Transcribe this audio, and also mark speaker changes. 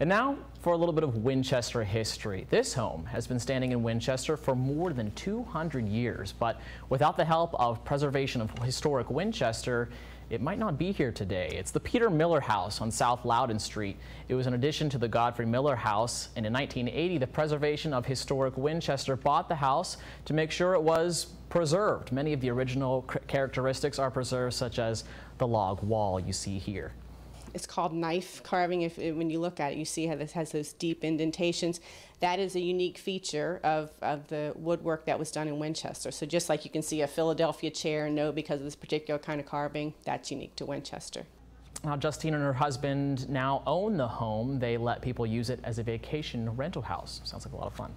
Speaker 1: And now for a little bit of Winchester history. This home has been standing in Winchester for more than 200 years, but without the help of preservation of historic Winchester, it might not be here today. It's the Peter Miller House on South Loudoun Street. It was an addition to the Godfrey Miller House, and in 1980, the Preservation of Historic Winchester bought the house to make sure it was preserved. Many of the original characteristics are preserved, such as the log wall you see here.
Speaker 2: It's called knife carving. If when you look at it, you see how this has those deep indentations. That is a unique feature of, of the woodwork that was done in Winchester. So just like you can see a Philadelphia chair know because of this particular kind of carving, that's unique to Winchester.
Speaker 1: Now, Justine and her husband now own the home. They let people use it as a vacation rental house. Sounds like a lot of fun.